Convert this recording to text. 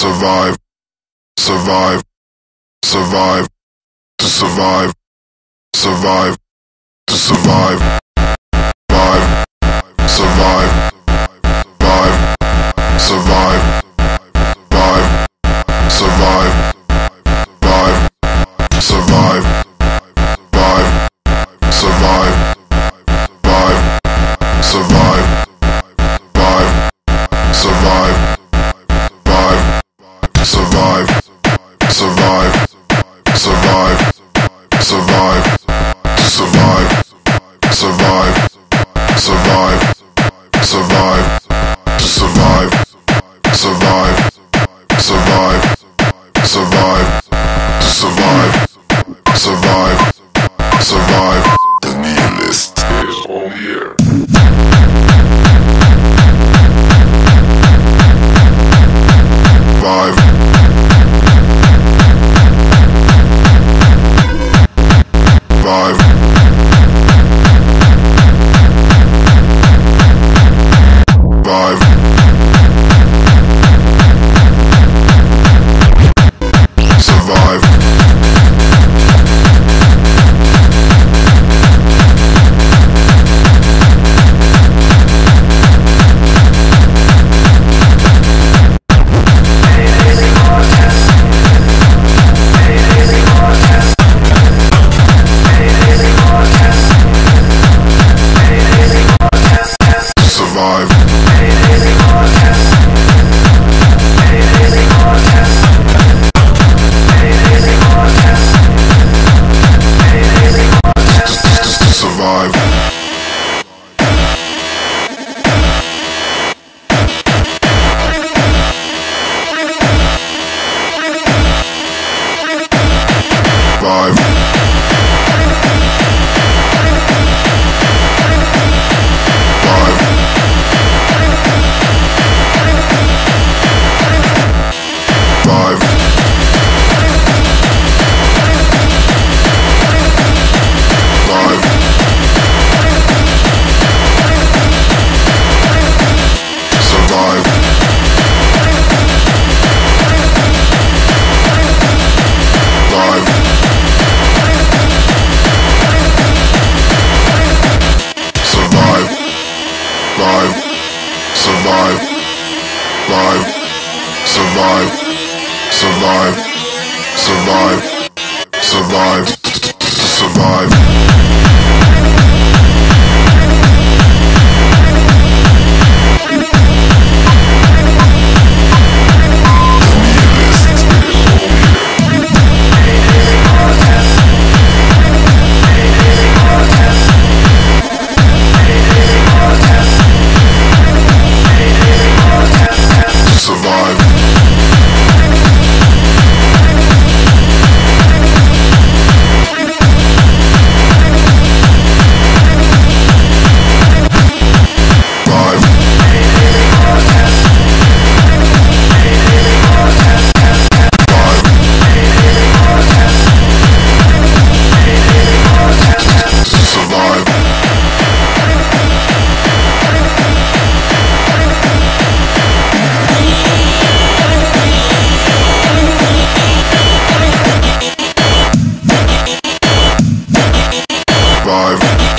survive, survive, survive, to survive, survive, to survive. survive, survive, survive. alive